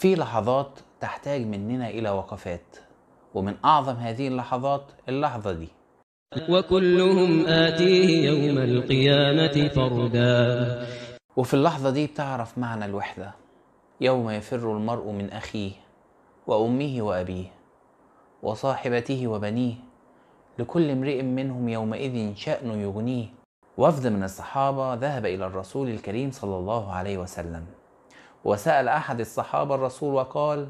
في لحظات تحتاج مننا إلى وقفات ومن أعظم هذه اللحظات اللحظة دي. وكلهم آتيه يوم القيامة فردا. وفي اللحظة دي بتعرف معنى الوحدة. يوم يفر المرء من أخيه وأمه وأبيه وصاحبته وبنيه لكل امرئ منهم يومئذ شأن يغنيه. وفد من الصحابة ذهب إلى الرسول الكريم صلى الله عليه وسلم. وسأل أحد الصحابة الرسول وقال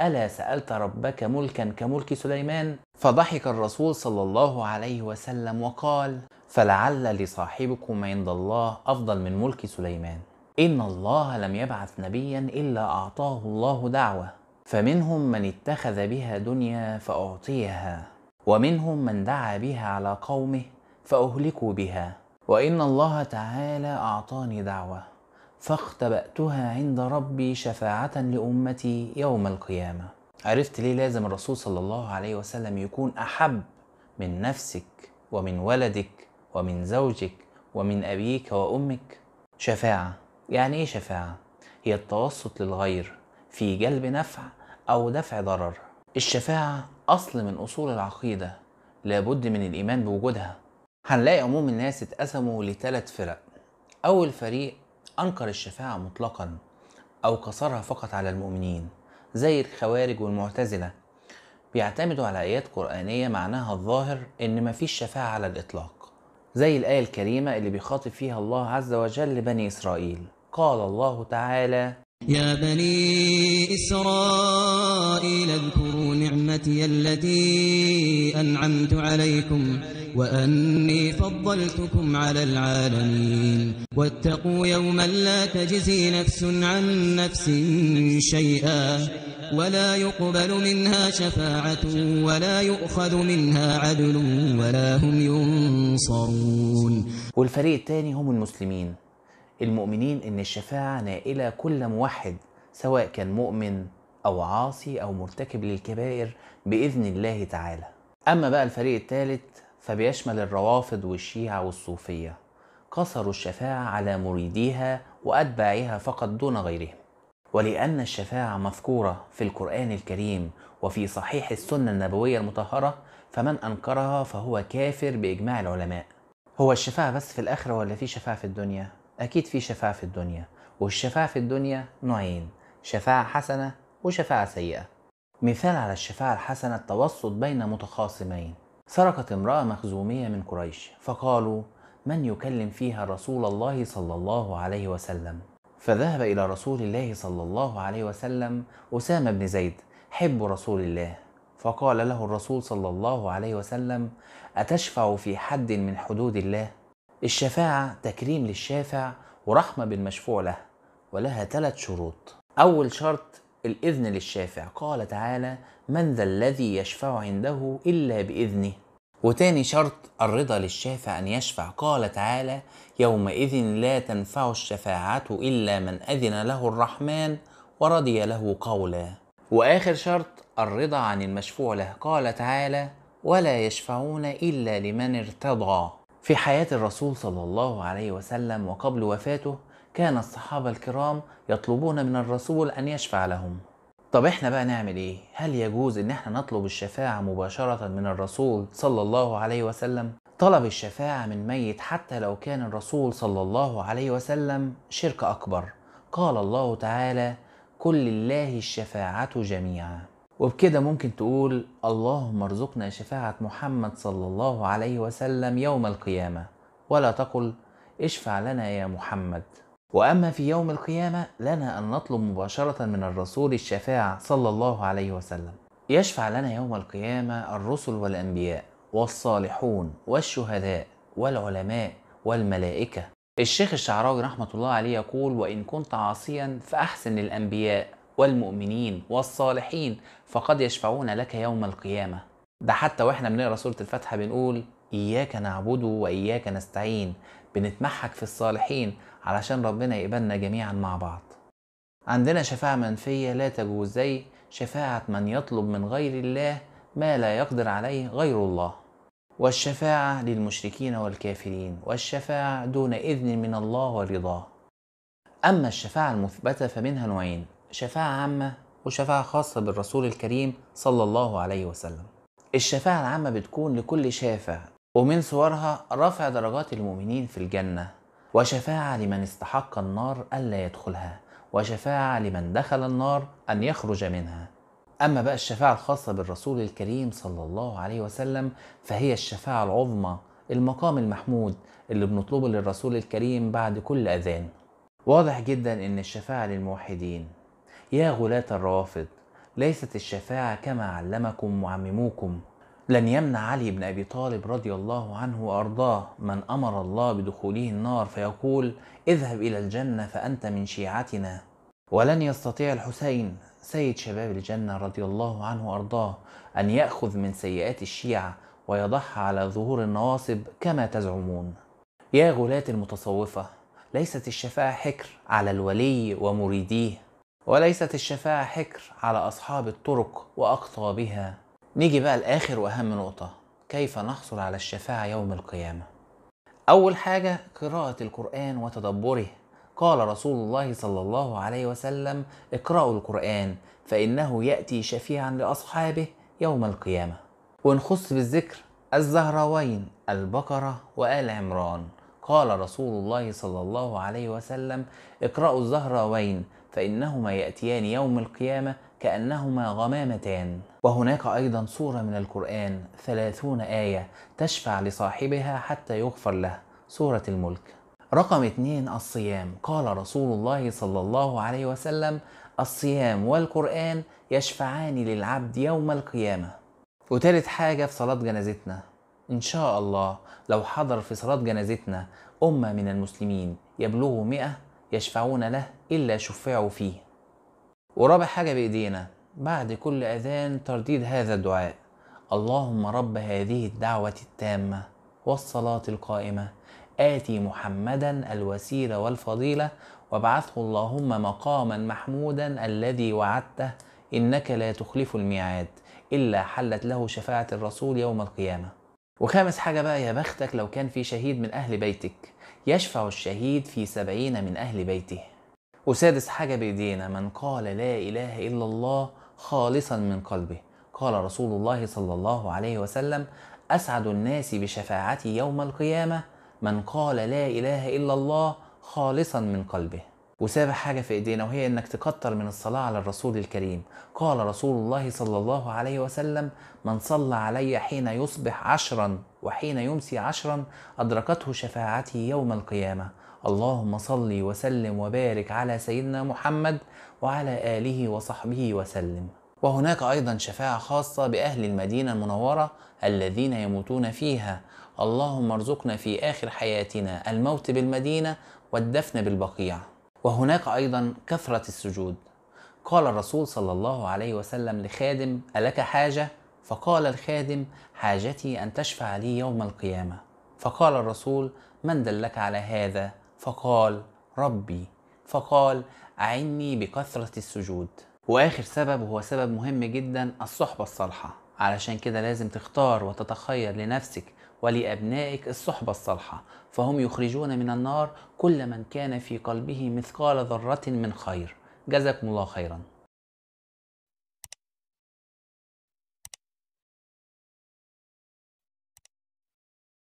ألا سألت ربك ملكا كملك سليمان؟ فضحك الرسول صلى الله عليه وسلم وقال فلعل لصاحبكم عند الله أفضل من ملك سليمان. إن الله لم يبعث نبيا إلا أعطاه الله دعوة. فمنهم من اتخذ بها دنيا فأعطيها ومنهم من دعا بها على قومه فأهلكوا بها. وإن الله تعالى أعطاني دعوة. فاختبأتها عند ربي شفاعة لأمتي يوم القيامة. عرفت ليه لازم الرسول صلى الله عليه وسلم يكون أحب من نفسك ومن ولدك ومن زوجك ومن أبيك وأمك؟ شفاعة. يعني إيه شفاعة؟ هي التوسط للغير في جلب نفع أو دفع ضرر. الشفاعة أصل من أصول العقيدة لابد من الإيمان بوجودها. هنلاقي عموم الناس اتقسموا لثلاث فرق. أول فريق أنكر الشفاعة مطلقا أو قصرها فقط على المؤمنين زي الخوارج والمعتزلة. بيعتمدوا على آيات قرآنية معناها الظاهر إن مفيش شفاعة على الإطلاق. زي الآية الكريمة اللي بيخاطب فيها الله عز وجل لبني إسرائيل. قال الله تعالى يا بني إسرائيل اذكروا نعمتي التي أنعمت عليكم وأني فضلتكم على العالمين. واتقوا يوما لا تجزي نفس عن نفس شيئا ولا يقبل منها شفاعة ولا يؤخذ منها عدل ولا هم ينصرون. والفريق الثاني هم المسلمين. المؤمنين إن الشفاعة نائلة كل موحد سواء كان مؤمن أو عاصي أو مرتكب للكبائر بإذن الله تعالى. أما بقى الفريق الثالث فبيشمل الروافض والشيعة والصوفية. قصروا الشفاعة على مريديها وأتباعها فقط دون غيرهم. ولأن الشفاعة مذكورة في القرآن الكريم وفي صحيح السنة النبوية المطهرة فمن أنكرها فهو كافر بإجماع العلماء. هو الشفاعة بس في الآخرة ولا في شفاعة في الدنيا؟ أكيد في شفاعة في الدنيا. والشفاعة في الدنيا نوعين شفاعة حسنة وشفاعة سيئة. مثال على الشفاعة الحسنة التوسط بين متخاصمين. سرقت امرأة مخزومية من قريش فقالوا من يكلم فيها رسول الله صلى الله عليه وسلم؟ فذهب إلى رسول الله صلى الله عليه وسلم أسامة بن زيد حب رسول الله. فقال له الرسول صلى الله عليه وسلم أتشفع في حد من حدود الله؟ الشفاعة تكريم للشافع ورحمة بالمشفوع له ولها ثلاث شروط. أول شرط الإذن للشافع. قال تعالى من ذا الذي يشفع عنده إلا بإذنه. وتاني شرط الرضا للشافع أن يشفع. قال تعالى يومئذ لا تنفع الشفاعة إلا من أذن له الرحمن ورضي له قولا. وآخر شرط الرضا عن المشفوع له. قال تعالى ولا يشفعون إلا لمن ارتضى. في حياة الرسول صلى الله عليه وسلم وقبل وفاته كان الصحابة الكرام يطلبون من الرسول أن يشفع لهم. طب إحنا بقى نعمل إيه؟ هل يجوز إن إحنا نطلب الشفاعة مباشرة من الرسول صلى الله عليه وسلم؟ طلب الشفاعة من ميت حتى لو كان الرسول صلى الله عليه وسلم شرك أكبر. قال الله تعالى كل لله الشفاعة جميعا وبكده ممكن تقول اللهم ارزقنا شفاعة محمد صلى الله عليه وسلم يوم القيامة ولا تقل اشفع لنا يا محمد وأما في يوم القيامة لنا أن نطلب مباشرة من الرسول الشفاعة صلى الله عليه وسلم. يشفع لنا يوم القيامة الرسل والأنبياء والصالحون والشهداء والعلماء والملائكة. الشيخ الشعراوي رحمة الله عليه يقول وإن كنت عاصيا فأحسن للأنبياء والمؤمنين والصالحين فقد يشفعون لك يوم القيامة. ده حتى وإحنا بنقرأ سورة الفاتحة بنقول إياك نعبد وإياك نستعين. بنتمحك في الصالحين علشان ربنا يقبلنا جميعا مع بعض. عندنا شفاعة منفية لا تجوز زي شفاعة من يطلب من غير الله ما لا يقدر عليه غير الله. والشفاعة للمشركين والكافرين والشفاعة دون إذن من الله ورضاه. أما الشفاعة المثبتة فمنها نوعين شفاعة عامة وشفاعة خاصة بالرسول الكريم صلى الله عليه وسلم. الشفاعة العامة بتكون لكل شافع ومن صورها رفع درجات المؤمنين في الجنة وشفاعة لمن استحق النار ألا يدخلها وشفاعة لمن دخل النار أن يخرج منها. أما بقى الشفاعة الخاصة بالرسول الكريم صلى الله عليه وسلم فهي الشفاعة العظمى المقام المحمود اللي بنطلبه للرسول الكريم بعد كل أذان. واضح جدا إن الشفاعة للموحدين. يا غلاة الروافض ليست الشفاعة كما علمكم معمموكم لن يمنع علي بن أبي طالب رضي الله عنه وأرضاه من أمر الله بدخوله النار فيقول اذهب إلى الجنة فأنت من شيعتنا. ولن يستطيع الحسين سيد شباب الجنة رضي الله عنه وأرضاه أن يأخذ من سيئات الشيعة ويضعها على ظهور النواصب كما تزعمون. يا غلاة المتصوفة ليست الشفاعة حكر على الولي ومريديه وليست الشفاعة حكر على أصحاب الطرق وأقطابها. نيجي بقى لآخر وأهم نقطة كيف نحصل على الشفاعة يوم القيامة؟ أول حاجة قراءة القرآن وتدبره. قال رسول الله صلى الله عليه وسلم اقرأوا القرآن فإنه يأتي شفيعا لأصحابه يوم القيامة. ونخص بالذكر الزهراوين البقرة وآل عمران. قال رسول الله صلى الله عليه وسلم اقرأوا الزهراوين فإنهما يأتيان يوم القيامة كأنهما غمامتان. وهناك أيضا سورة من القرآن ثلاثون آية تشفع لصاحبها حتى يغفر له. سورة الملك. رقم اثنين الصيام. قال رسول الله صلى الله عليه وسلم الصيام والقرآن يشفعان للعبد يوم القيامة. وتالت حاجة في صلاة جنازتنا. إن شاء الله لو حضر في صلاة جنازتنا أمة من المسلمين يبلغوا مئة يشفعون له إلا شفعوا فيه. ورابع حاجة بإيدينا بعد كل أذان ترديد هذا الدعاء. اللهم رب هذه الدعوة التامة والصلاة القائمة. آتي محمدا الوسيلة والفضيلة وابعثه اللهم مقاما محمودا الذي وعدته. إنك لا تخلف الميعاد إلا حلت له شفاعة الرسول يوم القيامة. وخامس حاجة بقى يا بختك لو كان في شهيد من أهل بيتك يشفع الشهيد في سبعين من أهل بيته. وسادس حاجة بإيدينا من قال لا إله إلا الله خالصا من قلبه. قال رسول الله صلى الله عليه وسلم أسعد الناس بشفاعتي يوم القيامة من قال لا إله إلا الله خالصا من قلبه. وسابع حاجة في إيدينا وهي إنك تكتر من الصلاة على الرسول الكريم. قال رسول الله صلى الله عليه وسلم من صلى علي حين يصبح عشرا وحين يمسي عشرا أدركته شفاعتي يوم القيامة. اللهم صل وسلم وبارك على سيدنا محمد وعلى آله وصحبه وسلم. وهناك أيضا شفاعة خاصة بأهل المدينة المنورة الذين يموتون فيها. اللهم ارزقنا في آخر حياتنا الموت بالمدينة والدفن بالبقيع. وهناك أيضا كثرة السجود. قال الرسول صلى الله عليه وسلم لخادم ألك حاجة؟ فقال الخادم حاجتي أن تشفع لي يوم القيامة. فقال الرسول من دلك على هذا؟ فقال ربي. فقال أعني بكثرة السجود. وآخر سبب وهو سبب مهم جدا الصحبة الصالحة. علشان كده لازم تختار وتتخير لنفسك ولأبنائك الصحبة الصالحة. فهم يخرجون من النار كل من كان في قلبه مثقال ذرة من خير. جزاكم الله خيرا.